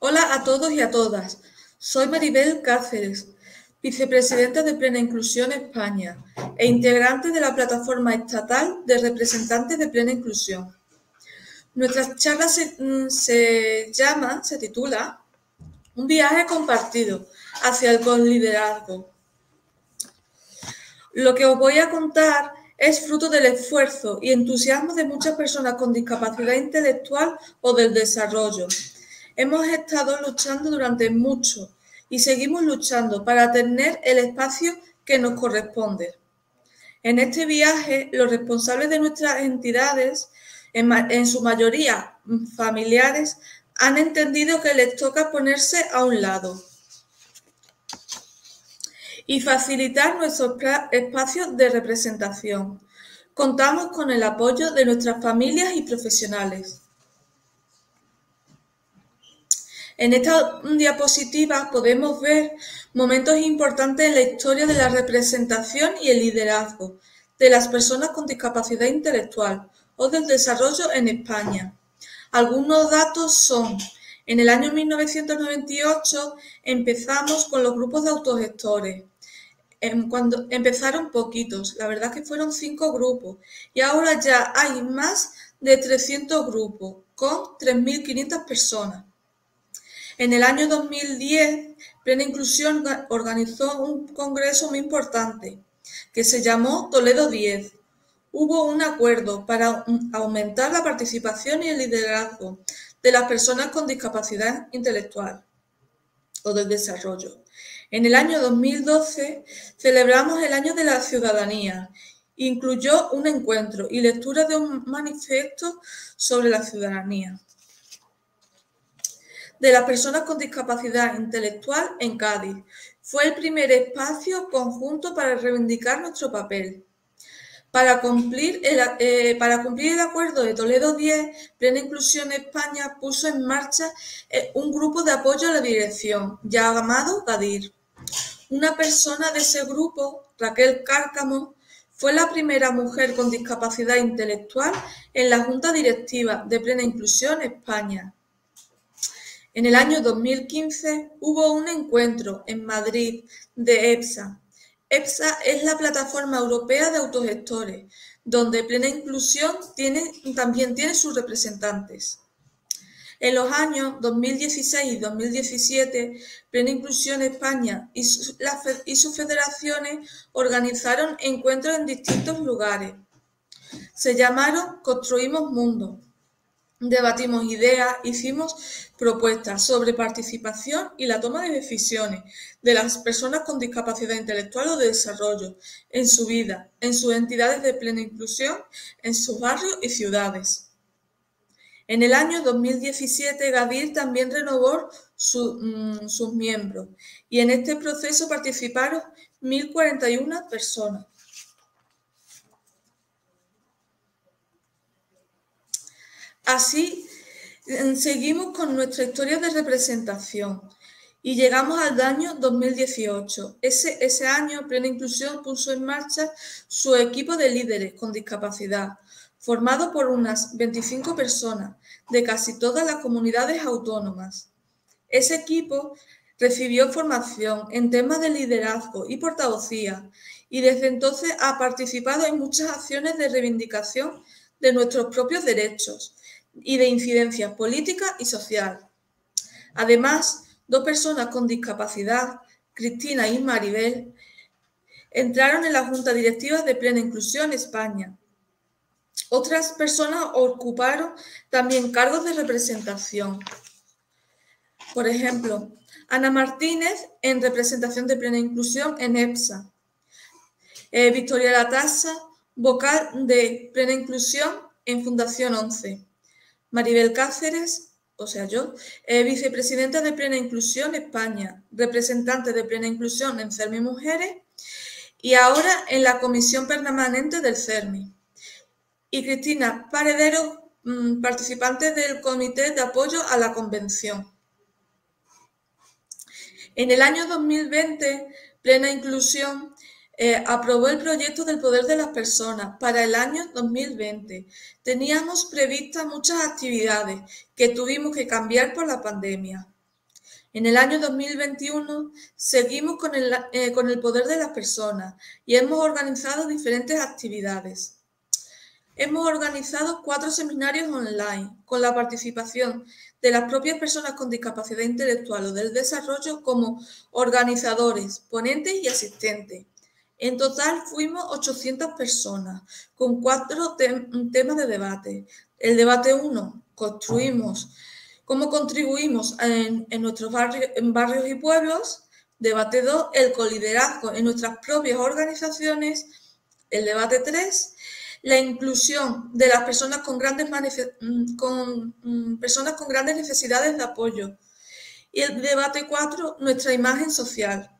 Hola a todos y a todas. Soy Maribel Cáceres, vicepresidenta de Plena Inclusión España e integrante de la Plataforma Estatal de Representantes de Plena Inclusión. Nuestra charla se, mm, se llama, se titula Un viaje compartido hacia el liderazgo. Lo que os voy a contar es fruto del esfuerzo y entusiasmo de muchas personas con discapacidad intelectual o del desarrollo. Hemos estado luchando durante mucho y seguimos luchando para tener el espacio que nos corresponde. En este viaje, los responsables de nuestras entidades, en, su mayoría familiares, han entendido que les toca ponerse a un lado y facilitar nuestros espacios de representación. Contamos con el apoyo de nuestras familias y profesionales. En esta diapositiva podemos ver momentos importantes en la historia de la representación y el liderazgo de las personas con discapacidad intelectual o del desarrollo en España. Algunos datos son, en el año 1998 empezamos con los grupos de autogestores, Em, cuando empezaron poquitos, la verdad que fueron cinco grupos y ahora ya hay más de 300 grupos con 3.500 personas. En el año 2010, Plena Inclusión organizó un congreso muy importante que se llamó Toledo 10. Hubo un acuerdo para aumentar la participación y el liderazgo de las personas con discapacidad intelectual o del desarrollo. En el año 2012 celebramos el Año de la Ciudadanía. Incluyó un encuentro y lectura de un manifiesto sobre la ciudadanía de las personas con discapacidad intelectual en Cádiz. Fue el primer espacio conjunto para reivindicar nuestro papel. Para cumplir, el, eh, para cumplir el acuerdo de Toledo 10, Plena Inclusión España puso en marcha eh, un grupo de apoyo a la dirección, llamado GADIR. Una persona de ese grupo, Raquel Cárcamo, fue la primera mujer con discapacidad intelectual en la Junta Directiva de Plena Inclusión España. En el año 2015 hubo un encuentro en Madrid de EPSA. EPSA es la plataforma europea de autogestores, donde Plena Inclusión también tiene sus representantes. En los años 2016 y 2017, Plena Inclusión España y, sus federaciones organizaron encuentros en distintos lugares. Se llamaron Construimos Mundo. Debatimos ideas, hicimos propuestas sobre participación y la toma de decisiones de las personas con discapacidad intelectual o de desarrollo en su vida, en sus entidades de plena inclusión, en sus barrios y ciudades. En el año 2017, Gadir también renovó mm, sus miembros y en este proceso participaron 1.041 personas. Así, seguimos con nuestra historia de representación y llegamos al año 2018. Ese, ese año, Plena Inclusión puso en marcha su equipo de líderes con discapacidad, formado por unas 25 personas de casi todas las comunidades autónomas. Ese equipo recibió formación en temas de liderazgo y portavocía y desde entonces ha participado en muchas acciones de reivindicación de nuestros propios derechos y de incidencia política y social. Además, dos personas con discapacidad, Cristina y Maribel, entraron en la Junta Directiva de Plena Inclusión España otras personas ocuparon también cargos de representación. Por ejemplo, Ana Martínez en representación de plena inclusión en EPSA. Eh, Victoria Latasa, vocal de plena inclusión en Fundación 11. Maribel Cáceres, o sea yo, eh, vicepresidenta de Plena Inclusión España, representante de Plena Inclusión en CERMI Mujeres y ahora en la Comisión Permanente del CERMI y Cristina Paredero, mm, participante del Comité de Apoyo a la Convención. En el año 2020, Plena Inclusión eh, aprobó el proyecto del poder de las personas para el año 2020. Teníamos previstas muchas actividades que tuvimos que cambiar por la pandemia. En el año 2021 seguimos eh, con el poder de las personas y hemos organizado diferentes actividades. Hemos organizado cuatro seminarios online con la participación de las propias personas con discapacidad intelectual o del desarrollo como organizadores, ponentes y asistentes. En total fuimos 800 personas con cuatro temas de debate. El debate 1, construimos, cómo contribuimos en, nuestros barrios, y pueblos. Debate 2, el coliderazgo en nuestras propias organizaciones. El debate 3, la inclusión de las personas con grandes, mm, mm, personas con grandes necesidades de apoyo. Y el debate 4, nuestra imagen social.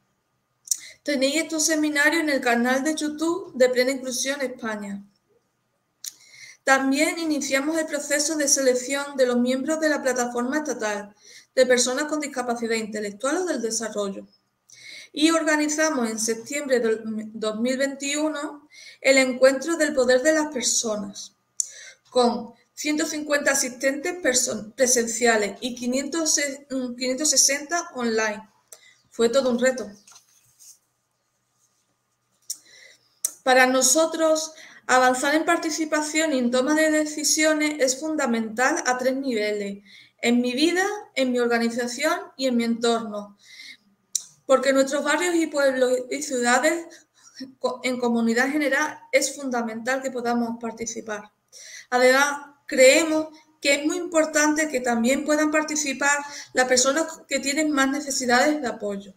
Tenéis estos seminarios en el canal de YouTube de Plena Inclusión España. También iniciamos el proceso de selección de los miembros de la plataforma estatal de personas con discapacidad intelectual o del desarrollo. Y organizamos en septiembre de 2021 el encuentro del poder de las personas, con 150 asistentes presenciales y 560 mm, online. Fue todo un reto. Para nosotros, avanzar en participación y en toma de decisiones es fundamental a tres niveles, en mi vida, en mi organización y en mi entorno. Porque nuestros barrios y pueblos y ciudades, en comunidad general, es fundamental que podamos participar. Además, creemos que es muy importante que también puedan participar las personas que tienen más necesidades de apoyo.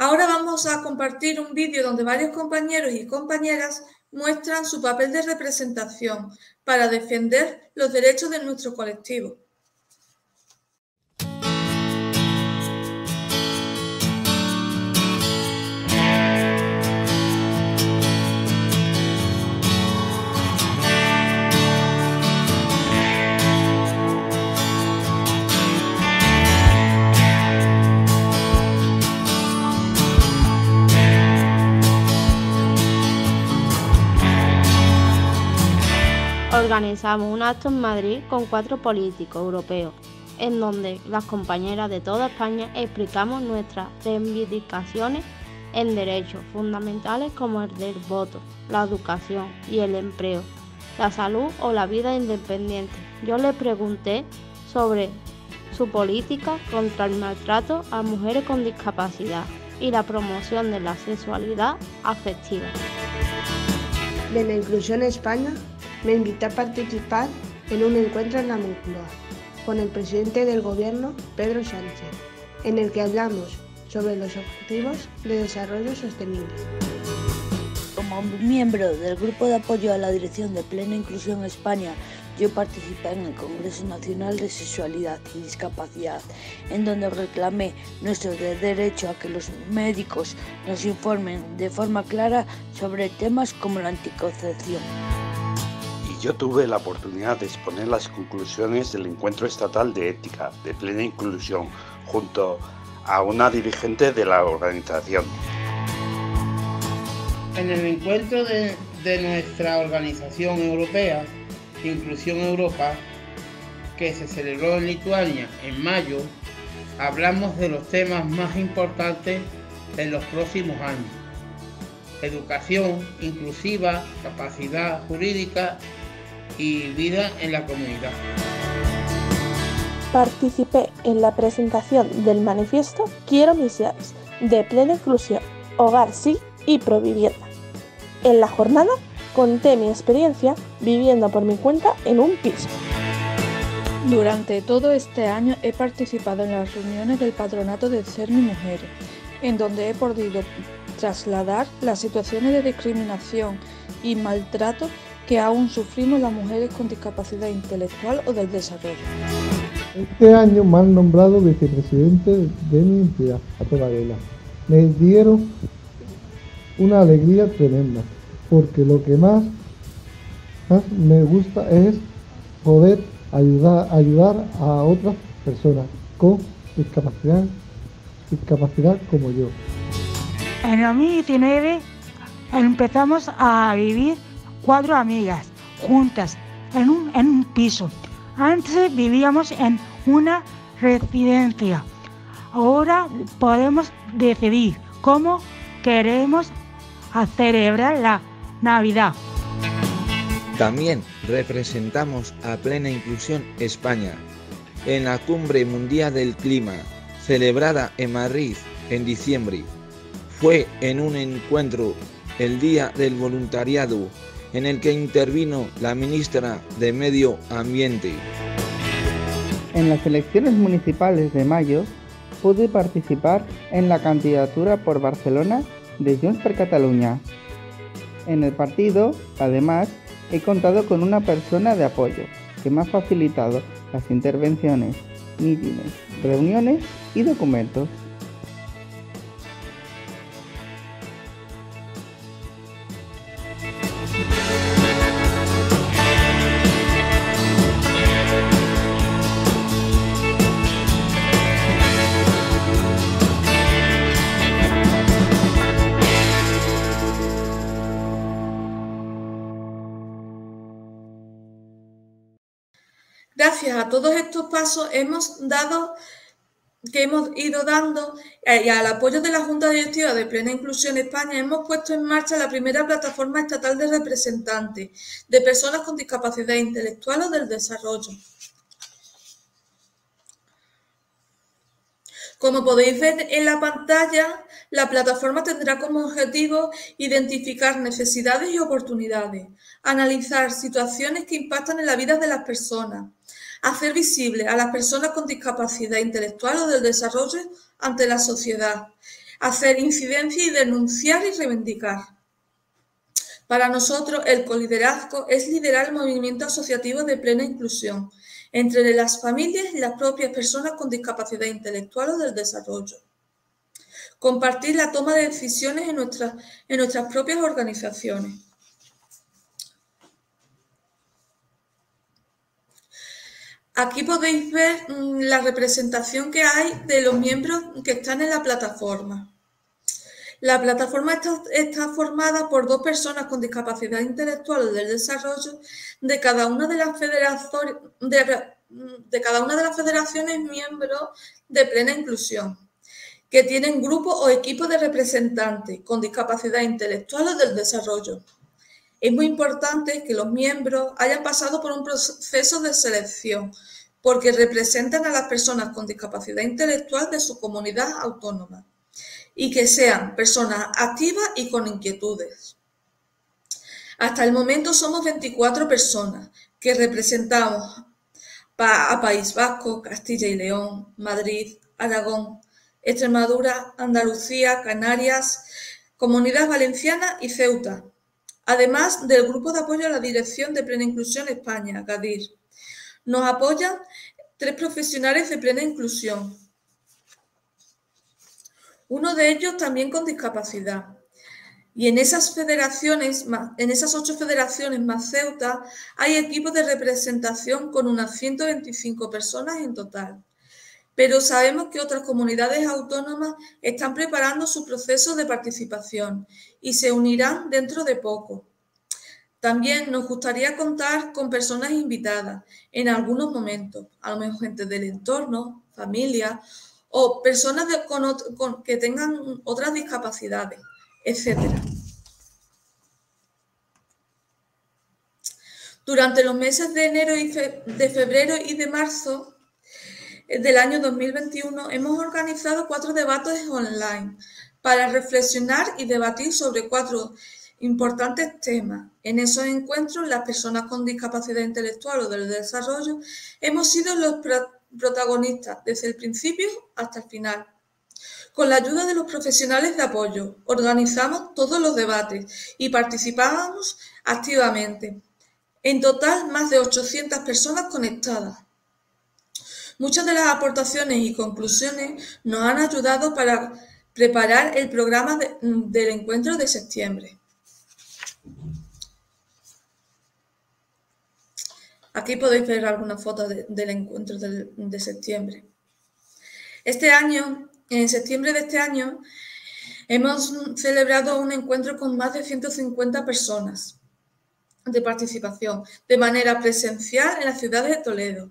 Ahora vamos a compartir un vídeo donde varios compañeros y compañeras muestran su papel de representación para defender los derechos de nuestro colectivo. Organizamos un acto en Madrid con cuatro políticos europeos, en donde las compañeras de toda España explicamos nuestras reivindicaciones en derechos fundamentales como el del voto, la educación y el empleo, la salud o la vida independiente. Yo le pregunté sobre su política contra el maltrato a mujeres con discapacidad y la promoción de la sexualidad afectiva. De la inclusión en España me invitó a participar en un encuentro en la Moncloa con el presidente del gobierno, Pedro Sánchez, en el que hablamos sobre los objetivos de desarrollo sostenible. Como miembro del Grupo de Apoyo a la Dirección de Plena Inclusión España, yo participé en el Congreso Nacional de Sexualidad y Discapacidad, en donde reclamé nuestro derecho a que los médicos nos informen de forma clara sobre temas como la anticoncepción yo tuve la oportunidad de exponer las conclusiones del encuentro estatal de ética de plena inclusión junto a una dirigente de la organización. En el encuentro de, nuestra organización europea, Inclusión Europa, que se celebró en Lituania en mayo, hablamos de los temas más importantes en los próximos años. Educación inclusiva, capacidad jurídica y vida en la comunidad. Participé en la presentación del manifiesto Quiero misiones de plena inclusión, hogar sí y provivienda. En la jornada conté mi experiencia viviendo por mi cuenta en un piso. Durante todo este año he participado en las reuniones del patronato de Ser Mi Mujer, en donde he podido trasladar las situaciones de discriminación y maltrato que aún sufrimos las mujeres con discapacidad intelectual o del desarrollo. Este año me han nombrado vicepresidente de mi entidad, Varela. Me dieron una alegría tremenda, porque lo que más, me gusta es poder ayudar, ayudar a otras personas con discapacidad, discapacidad como yo. En 2019 empezamos a vivir cuatro amigas juntas en un, en un piso Antes vivíamos en una residencia. Ahora podemos decidir cómo queremos celebrar la Navidad. También representamos a Plena Inclusión España en la Cumbre Mundial del Clima, celebrada en Madrid en diciembre. Fue en un encuentro el Día del Voluntariado en el que intervino la ministra de Medio Ambiente. En las elecciones municipales de mayo pude participar en la candidatura por Barcelona de Junts per Catalunya. En el partido, además, he contado con una persona de apoyo que me ha facilitado las intervenciones, mítines, reuniones y documentos. Todos estos pasos hemos dado que hemos ido dando eh, y al apoyo de la Junta Directiva de Plena Inclusión España hemos puesto en marcha la primera plataforma estatal de representantes de personas con discapacidad intelectual o del desarrollo. Como podéis ver en la pantalla, la plataforma tendrá como objetivo identificar necesidades y oportunidades, analizar situaciones que impactan en la vida de las personas, hacer visible a las personas con discapacidad intelectual o del desarrollo ante la sociedad, hacer incidencia y denunciar y reivindicar. Para nosotros, el coliderazgo es liderar el movimiento asociativo de plena inclusión entre las familias y las propias personas con discapacidad intelectual o del desarrollo. Compartir la toma de decisiones en, nuestras, en nuestras propias organizaciones. Aquí podéis ver mm, la representación que hay de los miembros que están en la plataforma. La plataforma está, formada por dos personas con discapacidad intelectual del desarrollo de cada una de las federaciones de, cada una de las federaciones miembros de plena inclusión, que tienen grupos o equipos de representantes con discapacidad intelectual o del desarrollo. Es muy importante que los miembros hayan pasado por un proceso de selección porque representan a las personas con discapacidad intelectual de su comunidad autónoma y que sean personas activas y con inquietudes. Hasta el momento somos 24 personas que representamos a País Vasco, Castilla y León, Madrid, Aragón, Extremadura, Andalucía, Canarias, Comunidad Valenciana y Ceuta, además del Grupo de Apoyo a la Dirección de Plena Inclusión España, GADIR. Nos apoyan tres profesionales de plena inclusión, uno de ellos también con discapacidad. Y en esas federaciones, en esas ocho federaciones más Ceuta, hay equipos de representación con unas 125 personas en total. Pero sabemos que otras comunidades autónomas están preparando su proceso de participación y se unirán dentro de poco. También nos gustaría contar con personas invitadas en algunos momentos, a lo mejor gente del entorno, familia o personas que tengan otras discapacidades, etc. Durante los meses de enero y de febrero y de marzo del año 2021 hemos organizado cuatro debates online para reflexionar y debatir sobre cuatro importantes temas. En esos encuentros, las personas con discapacidad intelectual o del desarrollo hemos sido los protagonistas desde el principio hasta el final. Con la ayuda de los profesionales de apoyo, organizamos todos los debates y participábamos activamente. En total, más de 800 personas conectadas. Muchas de las aportaciones y conclusiones nos han ayudado para preparar el programa del encuentro de septiembre. Aquí podéis ver algunas fotos del encuentro de, septiembre. Este año, en septiembre de este año, hemos celebrado un encuentro con más de 150 personas. de participación de manera presencial en la ciudad de Toledo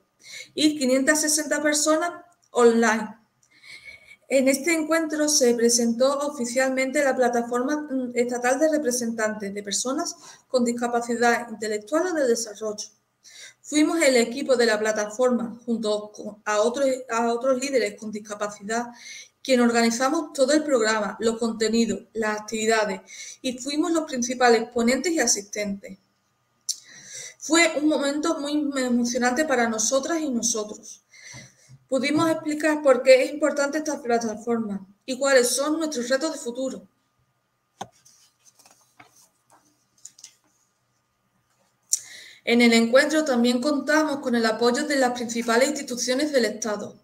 y 560 personas online. En este encuentro se presentó oficialmente la Plataforma Estatal de Representantes de Personas con Discapacidad Intelectual o de Desarrollo. Fuimos el equipo de la plataforma, junto a otros, a otros líderes con discapacidad, quien organizamos todo el programa, los contenidos, las actividades y fuimos los principales ponentes y asistentes. Fue un momento muy emocionante para nosotras y nosotros. Pudimos explicar por qué es importante esta plataforma y cuáles son nuestros retos de futuro. En el encuentro también contamos con el apoyo de las principales instituciones del Estado.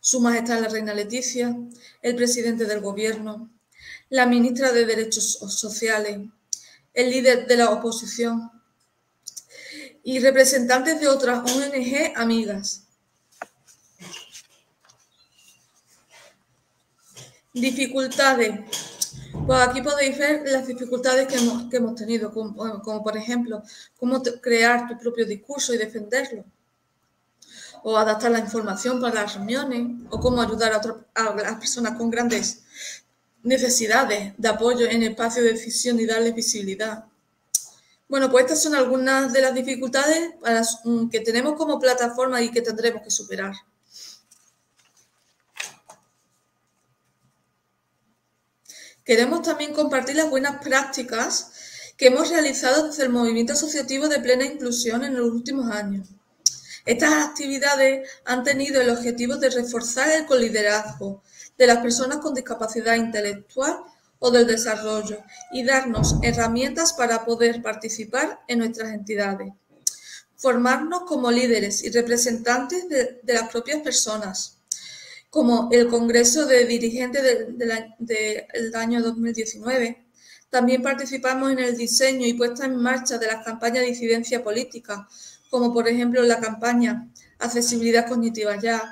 Su Majestad la Reina Leticia, el presidente del Gobierno, la ministra de Derechos Sociales, el líder de la oposición, y representantes de otras ONG amigas. Dificultades. Pues aquí podéis ver las dificultades que hemos, tenido, como, por ejemplo, cómo crear tu propio discurso y defenderlo, o adaptar la información para las reuniones, o cómo ayudar a, a las personas con grandes necesidades de apoyo en espacio de decisión y darles visibilidad. Bueno, pues estas son algunas de las dificultades mm, que tenemos como plataforma y que tendremos que superar. Queremos también compartir las buenas prácticas que hemos realizado desde el movimiento asociativo de plena inclusión en los últimos años. Estas actividades han tenido el objetivo de reforzar el coliderazgo de las personas con discapacidad intelectual o del desarrollo y darnos herramientas para poder participar en nuestras entidades. Formarnos como líderes y representantes de, las propias personas, como el Congreso de Dirigentes del año 2019. También participamos en el diseño y puesta en marcha de las campañas de incidencia política, como por ejemplo la campaña Accesibilidad Cognitiva Ya,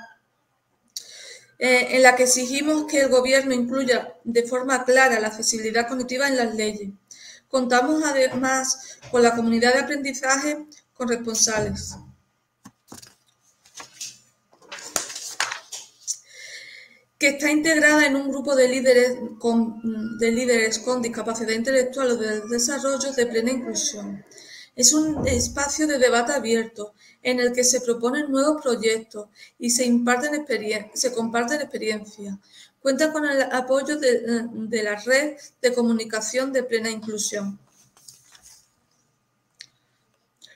eh, en la que exigimos que el Gobierno incluya de forma clara la accesibilidad cognitiva en las leyes. Contamos además con la comunidad de aprendizaje corresponsales. que está integrada en un grupo de líderes con, de líderes con discapacidad intelectual o de desarrollo de plena inclusión. Es un espacio de debate abierto en el que se proponen nuevos proyectos y se, imparten se comparten experiencias. Cuenta con el apoyo de, la red de comunicación de plena inclusión.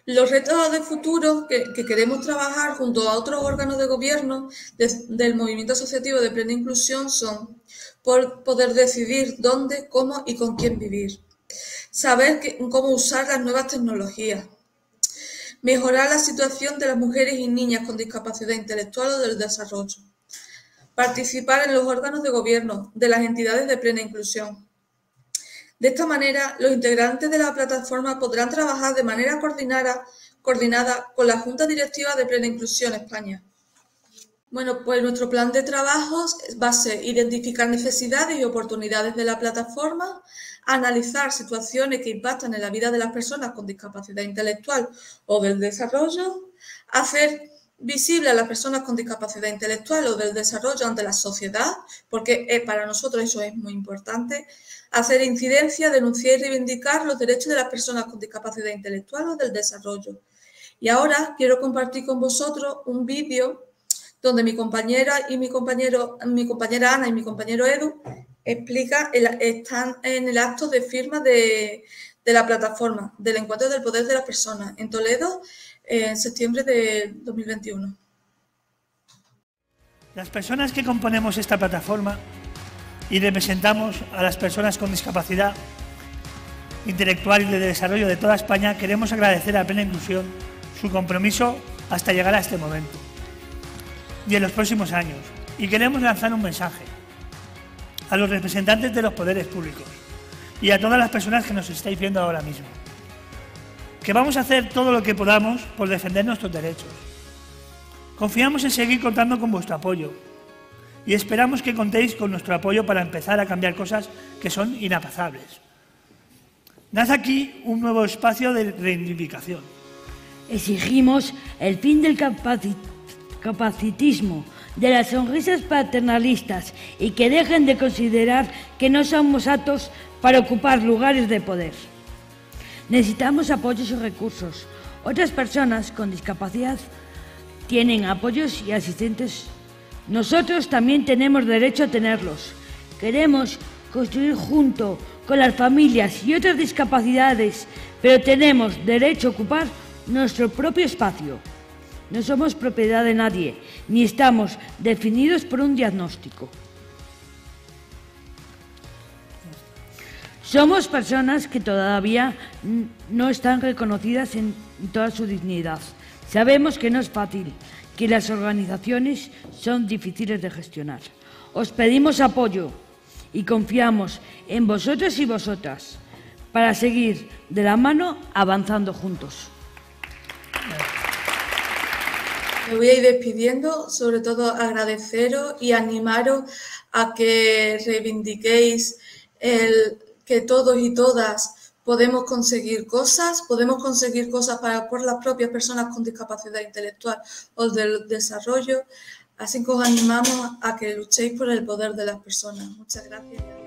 Los retos de futuro que, queremos trabajar junto a otros órganos de gobierno del movimiento asociativo de plena inclusión son por poder decidir dónde, cómo y con quién vivir. Saber cómo usar las nuevas tecnologías, Mejorar la situación de las mujeres y niñas con discapacidad intelectual o del desarrollo. Participar en los órganos de gobierno de las entidades de plena inclusión. De esta manera, los integrantes de la plataforma podrán trabajar de manera coordinada, coordinada con la Junta Directiva de Plena Inclusión España. Bueno, pues nuestro plan de trabajo va a ser identificar necesidades y oportunidades de la plataforma, analizar situaciones que impactan en la vida de las personas con discapacidad intelectual o del desarrollo, hacer visible a las personas con discapacidad intelectual o del desarrollo ante la sociedad, porque eh, para nosotros eso es muy importante, hacer incidencia, denunciar y reivindicar los derechos de las personas con discapacidad intelectual o del desarrollo. Y ahora quiero compartir con vosotros un vídeo donde mi compañera y mi compañero, mi compañera Ana y mi compañero Edu explica, están en el acto de firma de, la plataforma del encuentro del poder de las personas en Toledo en septiembre de 2021. Las personas que componemos esta plataforma y representamos a las personas con discapacidad intelectual y de desarrollo de toda España, queremos agradecer a Plena Inclusión su compromiso hasta llegar a este momento y en los próximos años. Y queremos lanzar un mensaje a los representantes de los poderes públicos y a todas las personas que nos estáis viendo ahora mismo. Que vamos a hacer todo lo que podamos por defender nuestros derechos. Confiamos en seguir contando con vuestro apoyo y esperamos que contéis con nuestro apoyo para empezar a cambiar cosas que son inapazables. Nace aquí un nuevo espacio de reivindicación. Exigimos el fin del capacitismo, de las sonrisas paternalistas y que dejen de considerar que no somos aptos para ocupar lugares de poder. Necesitamos apoyos y recursos. Otras personas con discapacidad tienen apoyos y asistentes. Nosotros también tenemos derecho a tenerlos. Queremos construir junto con las familias y otras discapacidades, pero tenemos derecho a ocupar nuestro propio espacio. No somos propiedad de nadie, ni estamos definidos por un diagnóstico. Somos personas que todavía no están reconocidas en toda su dignidad. Sabemos que no es fácil, que las organizaciones son difíciles de gestionar. Os pedimos apoyo y confiamos en vosotros y vosotras para seguir de la mano avanzando juntos. Me voy a ir despidiendo, sobre todo agradeceros y animaros a que reivindiquéis el que todos y todas podemos conseguir cosas, podemos conseguir cosas para por las propias personas con discapacidad intelectual o del desarrollo. Así que os animamos a que luchéis por el poder de las personas. Muchas gracias.